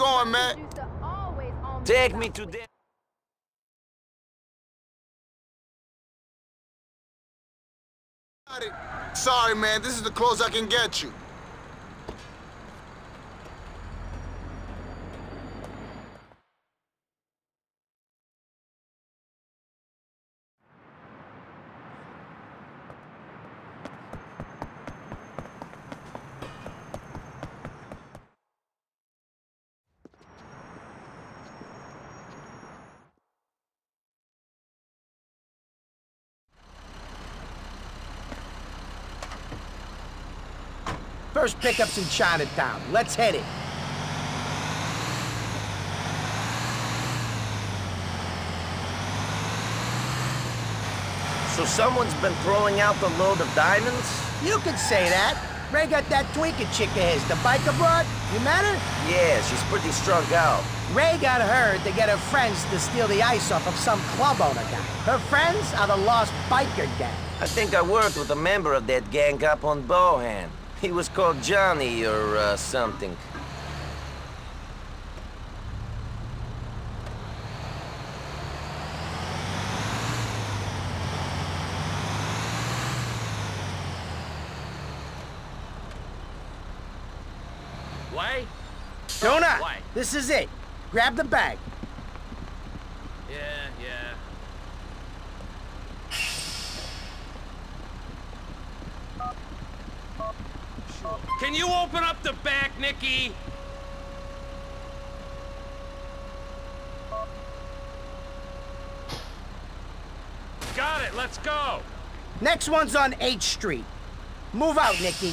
Going, man? Take me to the... Sorry, man. This is the close I can get you. First pickup's in Chinatown. Let's hit it. So someone's been throwing out the load of diamonds? You could say that. Ray got that twinkie chick of his, the biker broad. You met her? Yeah, she's pretty strung out. Ray got her to get her friends to steal the ice off of some club owner guy. Her friends are the Lost Biker Gang. I think I worked with a member of that gang up on Bohan. He was called Johnny or uh, something. Why? Donut, Why? this is it. Grab the bag. Yeah, yeah. Can you open up the back, Nikki? Got it, let's go. Next one's on H Street. Move out, Nicky.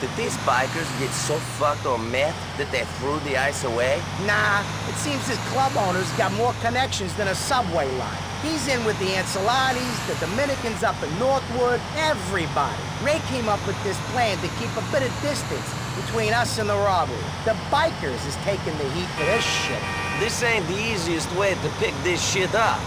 Did these bikers get so fucked on meth that they threw the ice away? Nah, it seems this club owner's got more connections than a subway line. He's in with the Ancelottis, the Dominicans up in Northwood, everybody. Ray came up with this plan to keep a bit of distance between us and the robbery. The bikers is taking the heat for this shit. This ain't the easiest way to pick this shit up.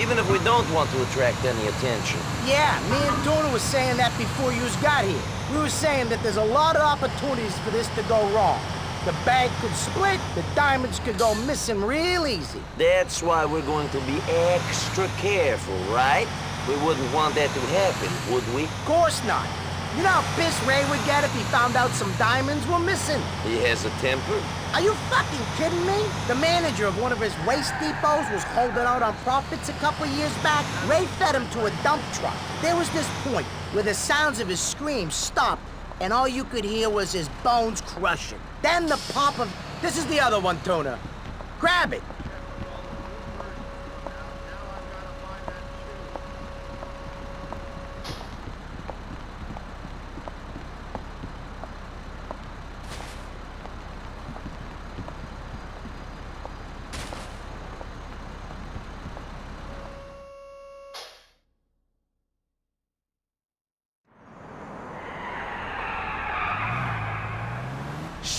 Even if we don't want to attract any attention. Yeah, me and Tuna was saying that before you got here. We were saying that there's a lot of opportunities for this to go wrong. The bag could split, the diamonds could go missing real easy. That's why we're going to be extra careful, right? We wouldn't want that to happen, would we? Of course not. You know how pissed Ray would get if he found out some diamonds were missing? He has a temper? Are you fucking kidding me? The manager of one of his waste depots was holding out on profits a couple years back. Ray fed him to a dump truck. There was this point where the sounds of his screams stopped and all you could hear was his bones crushing. Then the pop of... This is the other one, Tuna. Grab it.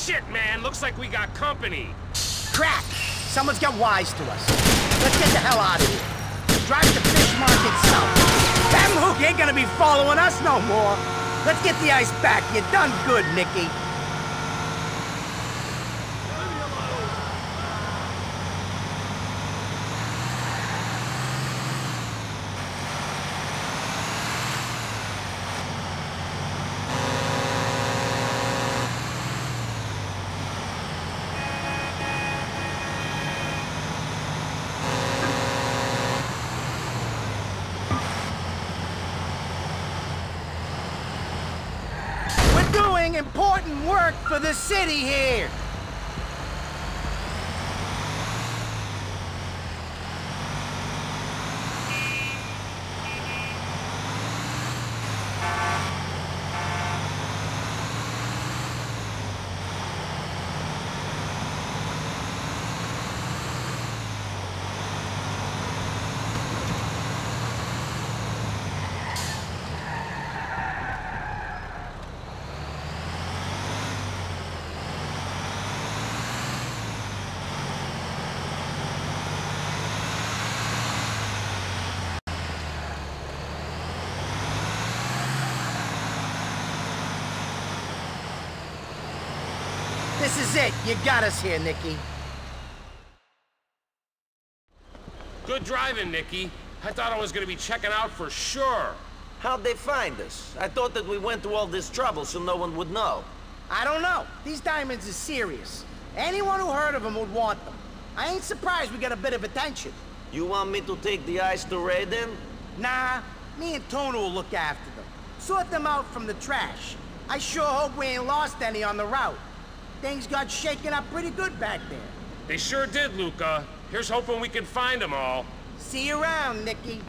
Shit, man, looks like we got company. Crap! Someone's got wise to us. Let's get the hell out of here. Drive to fish market south. Them hook ain't gonna be following us no more. Let's get the ice back. You done good, Nicky. important work for the city here. This is it. You got us here, Nikki. Good driving, Nikki. I thought I was gonna be checking out for sure. How'd they find us? I thought that we went through all this trouble so no one would know. I don't know. These diamonds are serious. Anyone who heard of them would want them. I ain't surprised we got a bit of attention. You want me to take the ice to Ray then? Nah, me and Tony will look after them. Sort them out from the trash. I sure hope we ain't lost any on the route. Things got shaken up pretty good back there. They sure did, Luca. Here's hoping we can find them all. See you around, Nicky.